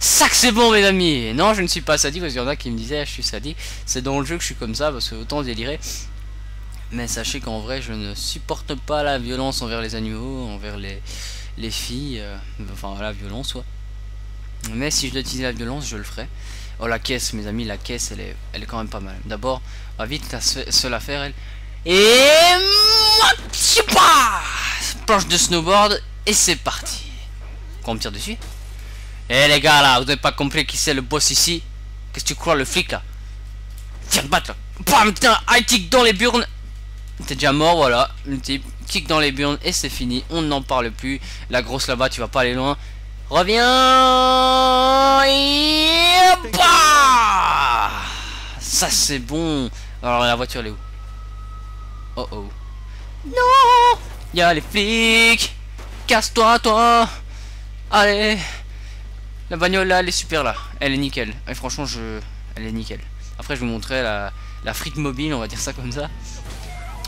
Ça que c'est bon, mes amis. Non, je ne suis pas sadique parce qu'il y en a qui me disaient, je suis sadique. C'est dans le jeu que je suis comme ça parce que autant délirer. Mais sachez qu'en vrai, je ne supporte pas la violence envers les animaux, envers les, les filles. euh, enfin, la violence, quoi. Mais si je dois utiliser la violence, je le ferai. Oh, la caisse, mes amis, la caisse, elle est, elle est quand même pas mal. D'abord, on va vite se, la faire, elle. Et... pas Planche de snowboard, et c'est parti. Qu'on me tire dessus Eh les gars, là, vous n'avez pas compris qui c'est le boss ici? Qu'est-ce que tu crois, le flic, là? Viens te battre, là Bam, putain, high kick dans les burnes T'es déjà mort, voilà. Le type kick dans les burnes et c'est fini. On n'en parle plus. La grosse là-bas, tu vas pas aller loin. Reviens Ça c'est bon. Alors la voiture elle est où? Oh oh. Non Y'a les flics Casse-toi toi Allez La bagnole là elle est super là. Elle est nickel. Et franchement je. Elle est nickel. Après je vous montrerai la, la frite mobile, on va dire ça comme ça.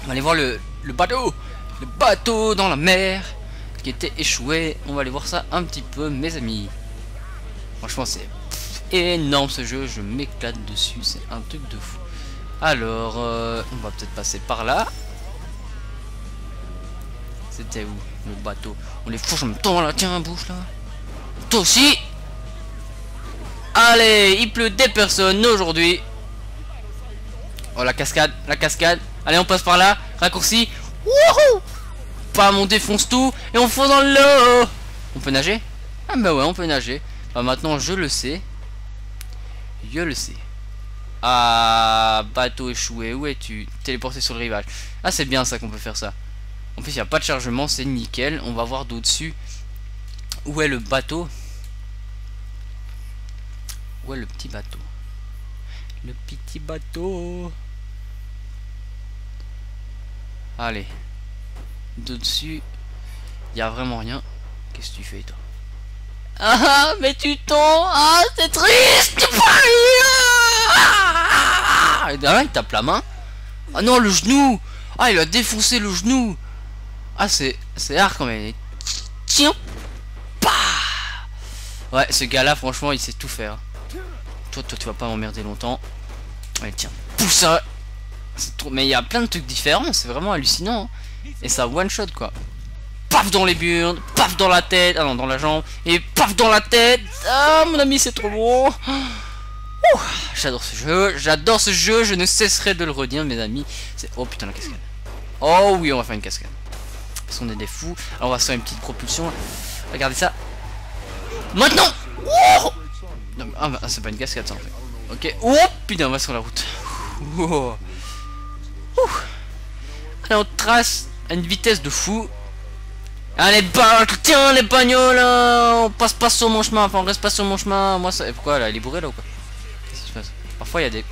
On va aller voir le, le bateau Le bateau dans la mer Qui était échoué. On va aller voir ça un petit peu mes amis. Franchement c'est énorme ce jeu. Je m'éclate dessus. C'est un truc de fou. Alors euh, On va peut-être passer par là. C'était où le bateau? On les fourche en même temps là Tiens bouge là. Toi aussi! Allez il pleut des personnes aujourd'hui. Oh la cascade, la cascade. Allez on passe par là, raccourci. Wouhou Pam on défonce tout et on fonce dans l'eau. On peut nager? Ah bah ouais on peut nager. Bah maintenant je le sais. Je le sais. Ah bateau échoué, où es-tu? Téléporté sur le rivage. Ah c'est bien ça qu'on peut faire ça. En plus il n'y a pas de chargement, c'est nickel. On va voir d'au-dessus. Où est le bateau Où est le petit bateau? Le petit bateau. Allez. De dessus, il y a vraiment rien. Qu'est-ce que tu fais toi? Ah mais tu tombes Ah c'est triste Ah il tape la main. Ah non le genou Ah il a défoncé le genou Ah c'est c'est hard quand même. Tiens Bah Ouais ce gars là franchement il sait tout faire. Toi, toi, tu vas pas m'emmerder longtemps. Allez, tiens, pousse ça. Trop... Mais il y a plein de trucs différents, c'est vraiment hallucinant. hein. Et ça one shot quoi. Paf dans les burnes, paf dans la tête, ah non, dans la jambe, et paf dans la tête. Ah, mon ami, c'est trop bon. J'adore ce jeu, j'adore ce jeu, je ne cesserai de le redire, mes amis. Oh putain la cascade. Oh oui, on va faire une cascade. Parce qu'on est des fous. Alors on va se faire une petite propulsion. Regardez ça. Maintenant. Mais- ah, bah, c'est pas une cascade ça en fait. Ok. Oh putain, on va sur la route. Ouh. Allez, on trace à une vitesse de fou. Allez, bah, tiens les bagnoles, on passe pas sur mon chemin, enfin on reste pas sur mon chemin. Moi, ça. Pourquoi là, il est bourré là ou quoi? Qu'est-ce qui se passe? Parfois il y a des.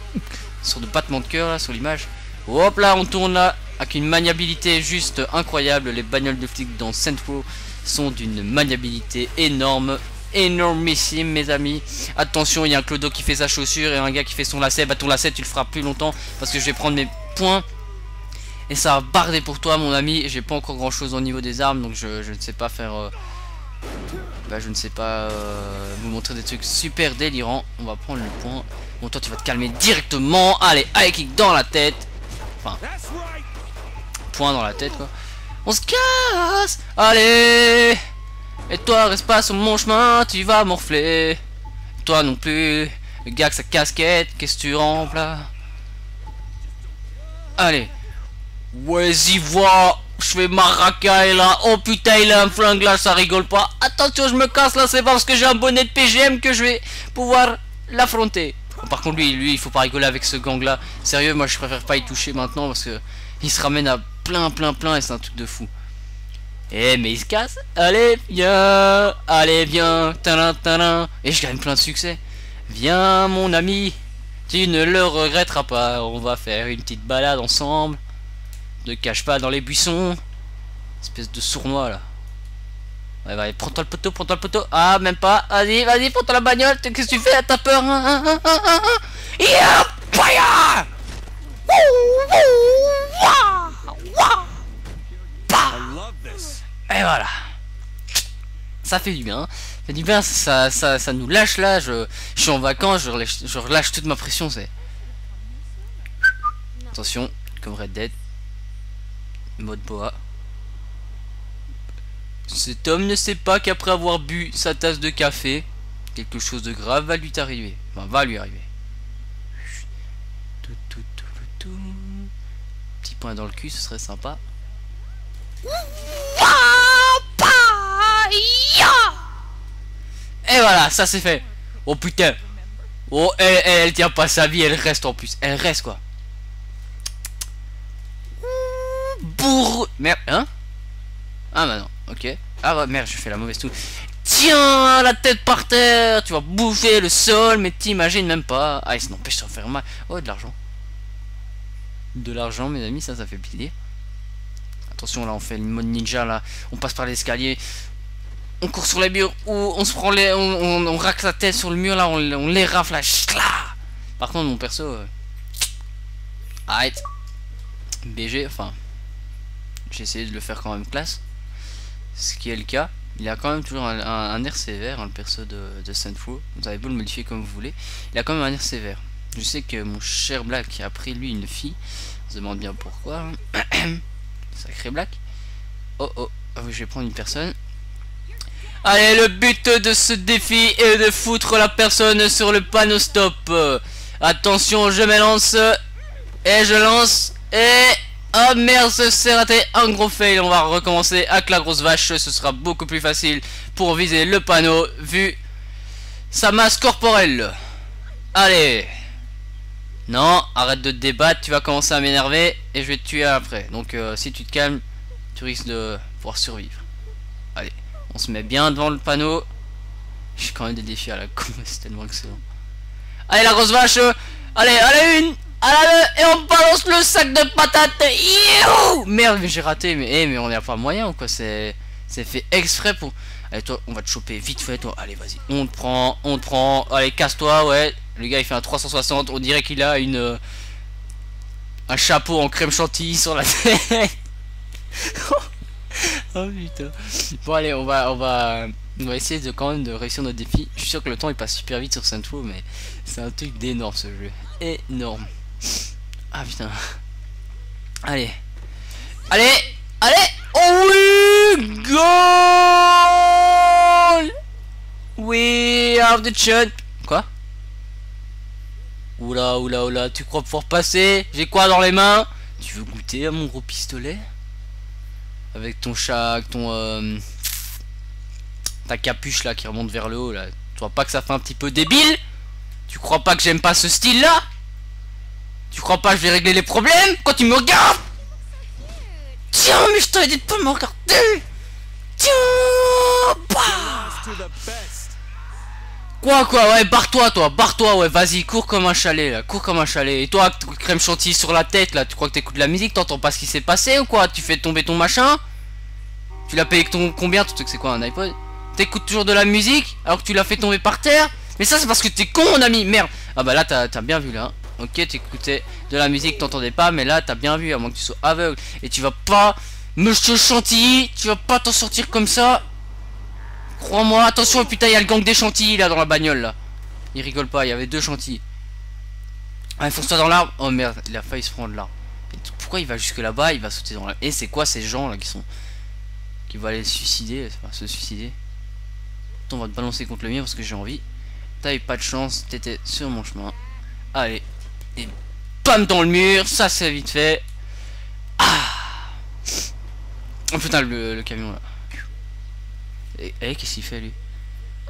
sur de battements de cœur là, sur l'image. Hop là, on tourne là, avec une maniabilité juste incroyable. Les bagnoles de flics dans Centro sont d'une maniabilité énorme énormissime mes amis attention il y a un clodo qui fait sa chaussure et un gars qui fait son lacet bah ton lacet tu le feras plus longtemps parce que je vais prendre mes points et ça va barder pour toi mon ami j'ai pas encore grand chose au niveau des armes donc je, je ne sais pas faire euh, bah je ne sais pas euh, vous montrer des trucs super délirants. On va prendre le point. Bon toi tu vas te calmer directement. Allez high kick dans la tête. Enfin point dans la tête quoi. On se casse. Allez. Et toi, reste pas sur mon chemin, tu vas morfler. Toi non plus. Le gars avec sa casquette, qu'est-ce que tu remples là? Allez. Ouais, y vois. Je fais ma racaille là. Oh putain, il a un flingue là, ça rigole pas. Attention, je me casse là, c'est parce que j'ai un bonnet de PGM que je vais pouvoir l'affronter. Par contre, lui, lui, il faut pas rigoler avec ce gang là. Sérieux, moi je préfère pas y toucher maintenant parce que il se ramène à plein, plein, plein et c'est un truc de fou. Eh, mais il se casse. Allez, viens. Allez, viens. Tadam, tadam. Et je gagne plein de succès. Viens, mon ami. Tu ne le regretteras pas. On va faire une petite balade ensemble. Ne cache pas dans les buissons. Espèce de sournois là. Ouais, ouais, prends-toi le poteau, prends-toi le poteau. Ah, même pas. Vas-y, vas-y, prends-toi la bagnole. Qu'est-ce que tu fais? T'as peur hein, hein, hein, hein. Et voilà. Ça fait du bien. Ça fait du bien, ça, ça, ça nous lâche là. Je, je suis en vacances, je relâche, je relâche toute ma pression. C'est. Attention, comme Red Dead. Mode boa. Cet homme ne sait pas qu'après avoir bu sa tasse de café, quelque chose de grave va lui arriver. Enfin, va lui arriver. Petit point dans le cul, ce serait sympa. Et voilà, ça c'est fait. Oh putain. Oh, elle, elle, elle tient pas sa vie, elle reste en plus. Elle reste quoi. Merde, hein Ah bah non, ok. Ah ouais, merde, je fais la mauvaise tout. Tiens, la tête par terre. Tu vas bouffer le sol, mais t'imagines même pas. Ah, ça n'empêche de faire mal. Oh, de l'argent. De l'argent, mes amis, ça, ça fait plaisir. Attention là on fait le mode ninja là, on passe par l'escalier, on court sur les murs ou on se prend les. on, on, on racle la tête sur le mur là, on, on les rafle là. Par contre mon perso. Euh... Arrête. BG, enfin. J'ai essayé de le faire quand même classe. Ce qui est le cas. Il a quand même toujours un, air sévère, hein, le perso de, de Sunflow. Vous avez beau le modifier comme vous voulez. Il a quand même un air sévère. Je sais que mon cher Black a pris lui une fille. On se demande bien pourquoi. hein. Sacré Black. Oh oh, ah oui, je vais prendre une personne. Allez, le but de ce défi est de foutre la personne sur le panneau stop. Attention, je me lance. Et je lance. Et... Oh merde, c'est raté. Un gros fail. On va recommencer avec la grosse vache. Ce sera beaucoup plus facile pour viser le panneau vu sa masse corporelle. Allez. Non, arrête de te débattre, tu vas commencer à m'énerver et je vais te tuer après. Donc euh, si tu te calmes, tu risques de pouvoir survivre. Allez, on se met bien devant le panneau. J'ai quand même des défis à la con, c'est tellement excellent. Allez la grosse vache Allez, allez une Allez deux Et on balance le sac de patates Youhou Merde, mais j'ai raté, mais, eh, mais on n'a pas moyen quoi C'est fait exprès pour... Allez toi, on va te choper vite fait toi. Allez vas-y, on te prend, on te prend. Allez, casse-toi, ouais. Le gars il fait un 360, on dirait qu'il a une... euh, un chapeau en crème chantilly sur la tête. oh putain. Bon allez, on va, on va, on va essayer de quand même de réussir notre défi. Je suis sûr que le temps il passe super vite sur Saints-Fou, mais c'est un truc d'énorme ce jeu. Énorme. Ah putain. Allez. Allez. Allez. Oh oui. Goal. We have the shot. Quoi? Oula oula oula. Tu crois pouvoir passer? J'ai quoi dans les mains? Tu veux goûter à mon gros pistolet? Avec ton chat ton euh, Ta capuche là qui remonte vers le haut là. Tu vois pas que ça fait un petit peu débile? Tu crois pas que j'aime pas ce style là tu crois pas que je vais régler les problèmes quand tu me regardes Tiens, mais je t'avais dit de pas me regarder Tiens bah. Quoi quoi ouais barre-toi toi barre-toi ouais vas-y cours comme un chalet là cours comme un chalet. Et toi avec crème chantilly sur la tête là tu crois que t'écoutes de la musique t'entends pas ce qui s'est passé ou quoi? Tu fais tomber ton machin? Tu l'as payé que ton combien tu sais que c'est quoi un iPod? T'écoutes toujours de la musique alors que tu l'as fait tomber par terre? Mais ça c'est parce que t'es con mon ami merde. Ah bah là t'as t'as bien vu là hein. Ok, t'écoutais de la musique, t'entendais pas, mais là, t'as bien vu, à moins que tu sois aveugle. Et tu vas pas, monsieur Chantilly, tu vas pas t'en sortir comme ça. Crois-moi, attention, putain, il y a le gang des Chantilly, là, dans la bagnole, là. Il rigole pas, il y avait deux Chantilly. Ah, fonce-toi dans l'arbre. Oh merde, il a failli se prendre là. Pourquoi il va jusque là-bas Il va sauter dans l'arbre. Et c'est quoi ces gens, là, qui sont... Qui vont aller se suicider, enfin, se suicider? On va te balancer contre le mien parce que j'ai envie. T'as eu pas de chance, t'étais sur mon chemin. Allez, et bam dans le mur, ça c'est vite fait. Ah Oh putain, le, le camion là. Et, et qu'est-ce qu'il fait lui?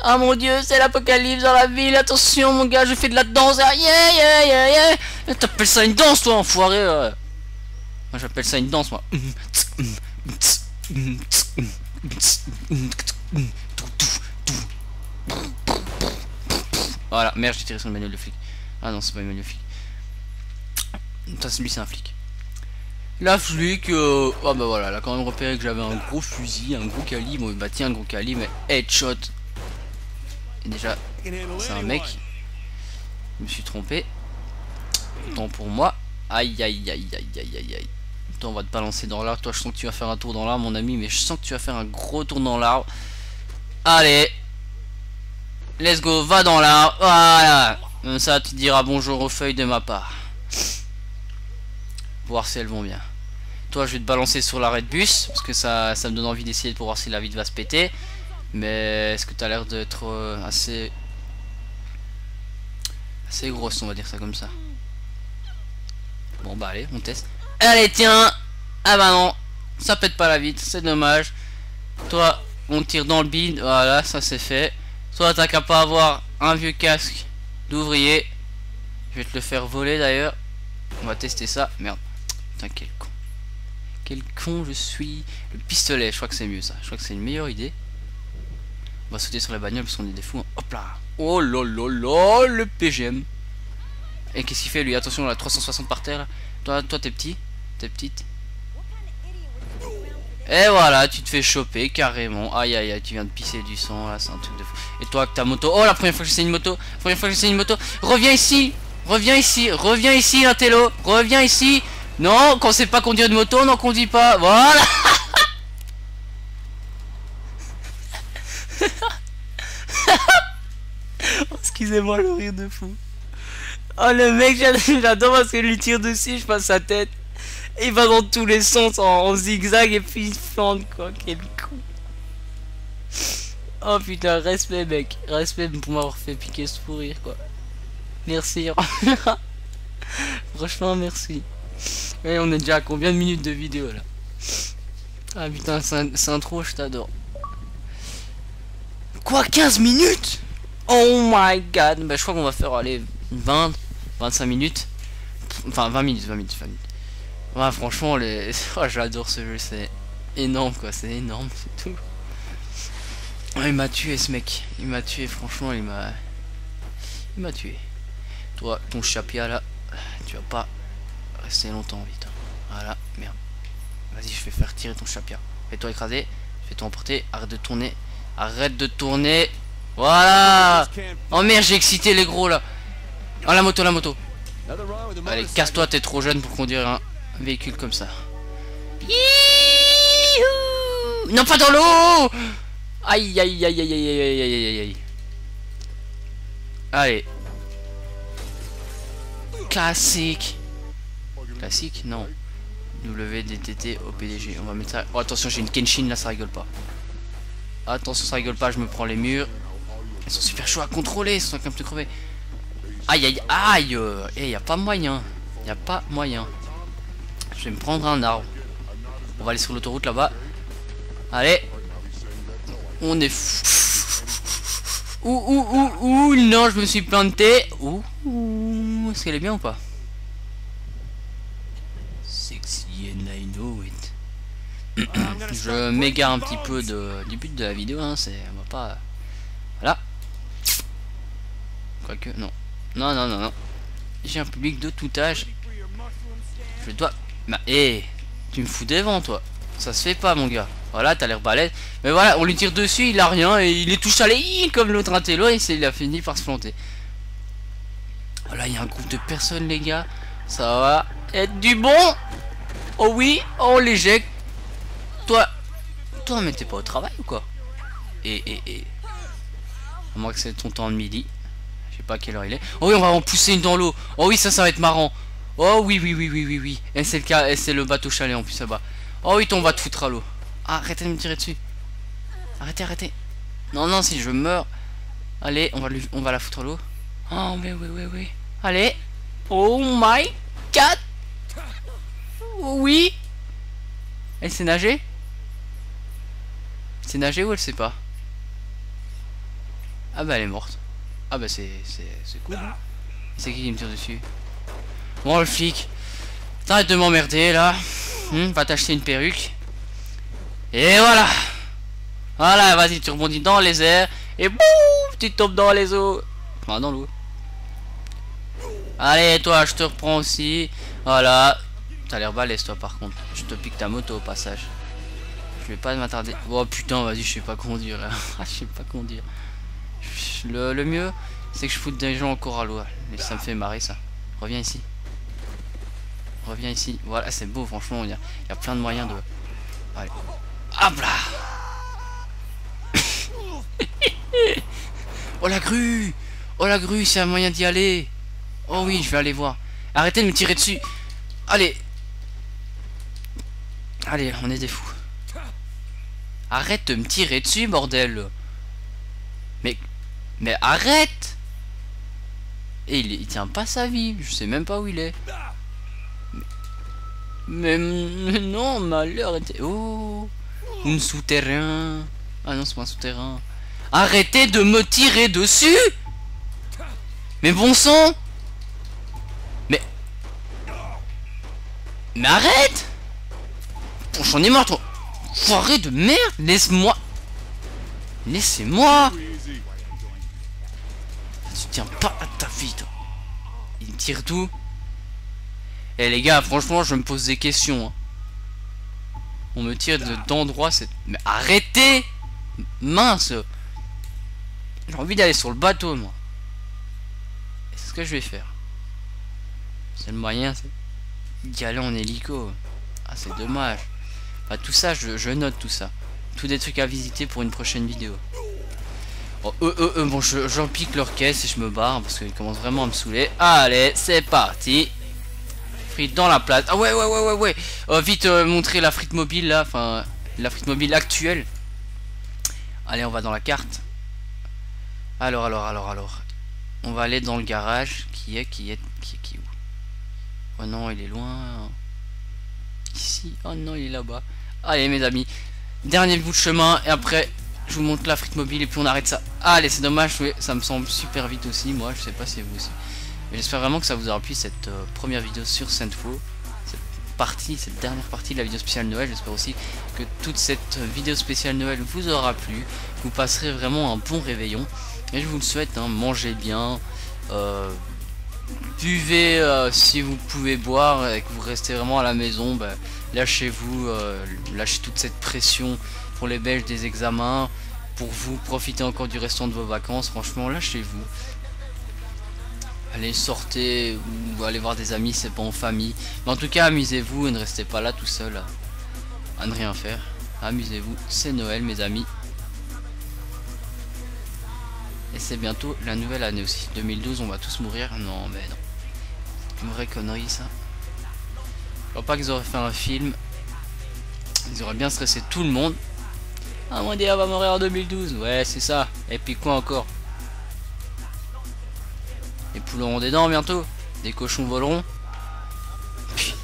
Ah mon dieu, c'est l'apocalypse dans la ville. Attention, mon gars, je fais de la danse. Ah, yeah, yeah, yeah, yeah. T'appelles ça une danse, toi, enfoiré ouais. Moi, j'appelle ça une danse, moi. Voilà, merde, j'ai tiré sur le manuel de flic. Ah non, c'est pas le manuel de flic. Ça, lui, c'est un flic. La flic, euh... oh bah voilà, elle a quand même repéré que j'avais un gros fusil, un gros calibre. Bah tiens, un gros calibre, headshot. Et déjà, c'est un mec. Je me suis trompé. Autant pour moi. Aïe aïe aïe aïe aïe aïe aïe. Toi, on va te balancer dans l'arbre. Toi, je sens que tu vas faire un tour dans l'arbre, mon ami, mais je sens que tu vas faire un gros tour dans l'arbre. Allez. Let's go, va dans l'arbre. Voilà. Comme ça, tu diras bonjour aux feuilles de ma part. Voir si elles vont bien. Toi, je vais te balancer sur l'arrêt de bus. Parce que ça, ça me donne envie d'essayer pour voir si la vitre va se péter. Mais est-ce que tu as l'air d'être euh, assez... Assez grosse, on va dire ça comme ça? Bon, bah allez, on teste. Allez, tiens Ah bah non, ça pète pas la vitre, c'est dommage. Toi, on tire dans le bide, voilà, ça c'est fait. Toi, t'as qu'à pas avoir un vieux casque d'ouvrier. Je vais te le faire voler d'ailleurs. On va tester ça. Merde. Putain, quel con. Quel con je suis. Le pistolet, je crois que c'est mieux ça. Je crois que c'est une meilleure idée. On va sauter sur la bagnole parce qu'on est des fous. hein. Hop là. Oh là, le PGM. Et qu'est-ce qu'il fait lui? Attention, on a 360 par terre. là. Toi, toi t'es petit T'es petite Et voilà, tu te fais choper carrément. Aïe aïe aïe, tu viens de pisser du sang là, c'est un truc de fou. Et toi, avec ta moto? Oh, la première fois que j'essaie une moto. La première fois que j'essaie une moto. Reviens ici Reviens ici Reviens ici, Intello Reviens ici Non, quand on sait pas conduire une moto, on n'en conduit pas. Voilà Oh, Excusez-moi le rire de fou. Oh le mec, j'ad- j'adore parce que lui tire dessus, je passe sa tête. Il va dans tous les sens en, zigzag et puis il fente quoi, quel con. Oh putain, respect mec, respect pour m'avoir fait piquer ce fou rire quoi. Merci. Franchement merci. Et on est déjà à combien de minutes de vidéo là Ah putain, c'est trop, je t'adore. Quoi 15 minutes? Oh my god Bah je crois qu'on va faire aller 20, 25 minutes. Enfin 20 minutes, 20 minutes, 20 minutes. Ouais franchement les. Oh, j'adore ce jeu, c'est énorme quoi, c'est énorme, c'est tout. Il m'a tué ce mec. Il m'a tué, franchement il m'a. Il m'a tué. Toi, ton chapia là, tu vas pas rester longtemps vite. hein. Voilà, merde. Vas-y, je vais faire tirer ton chapia. Fais-toi écraser, fais-toi emporter, arrête de tourner. Arrête de tourner. Voilà Oh merde, j'ai excité les gros là. Oh la moto, la moto. Allez, casse-toi, t'es trop jeune pour conduire un véhicule comme ça. Non, pas dans l'eau aïe, aïe, aïe, aïe, aïe, aïe, aïe, aïe, aïe. Allez. Classique. Classique Non. WDTT au PDG. On va mettre ça. Oh, attention, j'ai une Kenshin là, ça rigole pas. Attention, ça rigole pas, je me prends les murs. Ils sont super chauds à contrôler, ils sont comme te crever. Aïe aïe aïe Et y a pas moyen. Y a pas moyen. Je vais me prendre un arbre. On va aller sur l'autoroute là-bas. Allez. On est fou. Ouh ouh ouh ouh non je me suis planté. Ouh ouh est-ce qu'elle est bien ou pas? Je m'égare un petit peu de, du but de la vidéo hein, c'est on va pas voilà. Quoique non. Non non non non. J'ai un public de tout âge. Je dois bah tu me fous des vents toi. Ça se fait pas mon gars. Voilà t'as l'air balèze. Mais voilà on lui tire dessus il a rien et il est tout salé comme l'autre intello et il a fini par se planter. Voilà il y a un groupe de personnes les gars. Ça va être du bon? Oh oui oh l'éjecte toi toi mais t'es pas au travail ou quoi? Et et et à moins que c'est ton temps de midi je sais pas quelle heure il est. Oh oui on va en pousser une dans l'eau. Oh oui ça ça va être marrant. Oh oui oui oui oui oui oui. Et c'est le cas et c'est le bateau chalet en plus là-bas. Oh oui on va te foutre à l'eau. Ah, arrêtez de me tirer dessus. Arrêtez arrêtez. Non non si je meurs. Allez on va lui on va la foutre à l'eau. Oh mais oui oui oui. Allez. Oh my god. Oui. Elle sait nager C'est nager ou elle sait pas? Ah bah elle est morte. Ah bah c'est cool. hein. C'est qui qui me tire dessus? Bon le flic. T'arrêtes de m'emmerder là. Hum, va t'acheter une perruque. Et voilà. Voilà, vas-y, tu rebondis dans les airs et boum, tu tombes dans les eaux. Enfin dans l'eau. Allez, toi, je te reprends aussi. Voilà. T'as l'air balèze, toi, par contre. Je te pique ta moto au passage. Je vais pas m'attarder. Oh putain, vas-y, je sais pas conduire. là. je sais pas conduire. Le, le mieux, c'est que je foute des gens encore à l'eau. Et ça me fait marrer, ça. Reviens ici. Reviens ici. Voilà, c'est beau, franchement. Il y y a plein de moyens de. Allez. Hop là Oh la grue Oh la grue, c'est un moyen d'y aller Oh oui, je vais aller voir. Arrêtez de me tirer dessus. Allez. Allez, on est des fous. Arrête de me tirer dessus, bordel. Mais... Mais arrête Et il, tient pas sa vie. Je sais même pas où il est. Mais, mais non, malheur était... Oh Un souterrain. Ah non, c'est pas un souterrain. Arrêtez de me tirer dessus Mais bon sang Mais... Mais arrête Bon, J'en ai marre, toi Foiré de merde Laisse-moi Laissez-moi. Tu tiens pas à ta vie, toi Il me tire d'où? Eh les gars, franchement, je me pose des questions. hein. On me tire de- d'endroits, c'est... Mais arrêtez Mince J'ai envie d'aller sur le bateau, moi. C'est ce que je vais faire. C'est le moyen, c'est d'y aller en hélico. Ah, c'est dommage. Bah, tout ça, je, note tout ça. Tous des trucs à visiter pour une prochaine vidéo. Oh, eux, eux, bon, je- j'en pique leur caisse et je me barre parce qu'ils commencent vraiment à me saouler. Allez, c'est parti. Frite dans la place. Ah ouais, ouais, ouais, ouais, ouais. Euh, vite montrer la frite mobile là, enfin, la frite mobile actuelle. Allez, on va dans la carte. Alors, alors, alors, alors. On va aller dans le garage. Qui est, qui est, qui est, qui est où? Oh non, il est loin. Ici. Oh non, il est là-bas. Allez, mes amis. Dernier bout de chemin et après, je vous montre la frite mobile et puis on arrête ça. Allez, c'est dommage, ça me semble super vite aussi. Moi, je sais pas si vous aussi. Mais j'espère vraiment que ça vous aura plu cette euh, première vidéo sur Sainte-Faux. Cette partie, cette dernière partie de la vidéo spéciale Noël. J'espère aussi que toute cette euh, vidéo spéciale Noël vous aura plu. Vous passerez vraiment un bon réveillon. Et je vous le souhaite, hein, mangez bien. euh, buvez euh, si vous pouvez boire et que vous restez vraiment à la maison. bah, lâchez-vous, euh, lâchez toute cette pression pour les Belges des examens. Pour vous, profitez encore du restant de vos vacances. Franchement, lâchez-vous. Allez, sortez ou allez voir des amis, c'est pas en famille. Mais en tout cas, amusez-vous et ne restez pas là tout seul à ne rien faire. Amusez-vous, c'est Noël, mes amis. Et c'est bientôt la nouvelle année aussi. 2012, on va tous mourir. Non, mais non. Une vraie connerie, ça. Je crois pas qu'ils auraient fait un film. Ils auraient bien stressé tout le monde. Ah, mon dieu, on va mourir en 2012. Ouais, c'est ça. Et puis quoi encore? Les poules auront des dents bientôt. Des cochons voleront. Puis.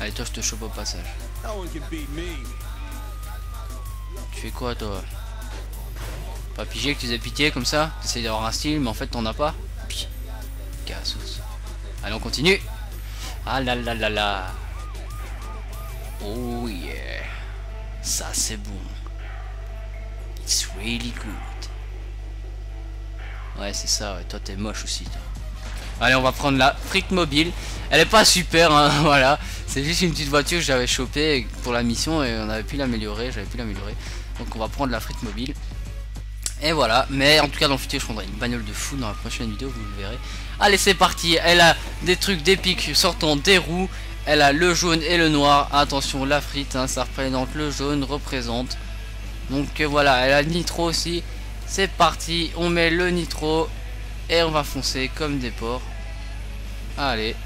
Allez, toi, je te chope au passage. Tu fais quoi, toi? Pas pigé que tu faisais pitié comme ça T'essayes d'avoir un style, mais en fait, t'en as pas. Cassos. Allez, on continue. Ah là là là là. Oh yeah. Ça, c'est bon. It's really good. Ouais, c'est ça. Toi, t'es moche aussi, toi. Allez, on va prendre la fric mobile. Elle est pas super, hein, voilà. C'est juste une petite voiture que j'avais chopée pour la mission et on avait pu l'améliorer. J'avais pu l'améliorer. Donc, on va prendre la fric mobile. Et voilà. Mais en tout cas, dans le futur, je prendrai une bagnole de fou dans la prochaine vidéo, vous le verrez. Allez, c'est parti. Elle a des trucs d'épique sortant des roues. Elle a le jaune et le noir. Attention, la frite, hein, ça représente le jaune, représente. Donc euh, voilà, elle a le nitro aussi. C'est parti, on met le nitro et on va foncer comme des porcs. Allez,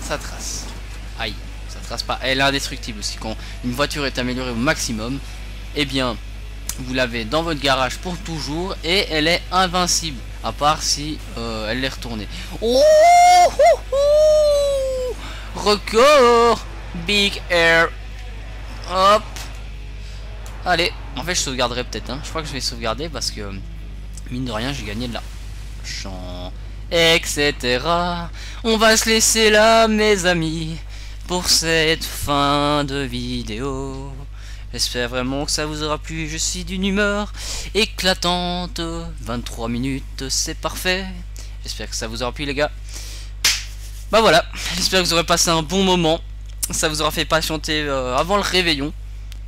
ça trace. Aïe, ça trace pas. Elle est indestructible aussi. Quand une voiture est améliorée au maximum, eh bien, vous l'avez dans votre garage pour toujours et elle est invincible. À part si euh, elle est retournée. Oh, hou, hou. Record Big Air. Hop. Allez, en fait je sauvegarderai peut-être, hein. je crois que je vais sauvegarder parce que, mine de rien, j'ai gagné de l'argent, etc. On va se laisser là, mes amis, pour cette fin de vidéo. J'espère vraiment que ça vous aura plu, je suis d'une humeur éclatante, 23 minutes, c'est parfait. J'espère que ça vous aura plu les gars. Bah voilà, j'espère que vous aurez passé un bon moment, ça vous aura fait patienter euh, avant le réveillon.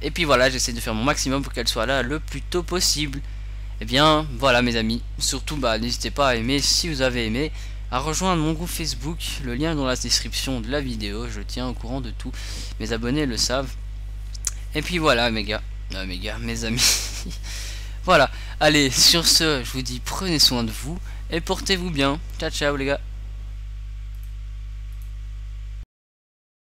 Et puis voilà, j'essaie de faire mon maximum pour qu'elle soit là le plus tôt possible. Et bien voilà mes amis, surtout bah n'hésitez pas à aimer si vous avez aimé, à rejoindre mon groupe Facebook, le lien est dans la description de la vidéo, je tiens au courant de tout, mes abonnés le savent. Et puis voilà mes gars, mes gars, mes amis. voilà, allez sur ce, je vous dis prenez soin de vous et portez-vous bien. Ciao ciao les gars.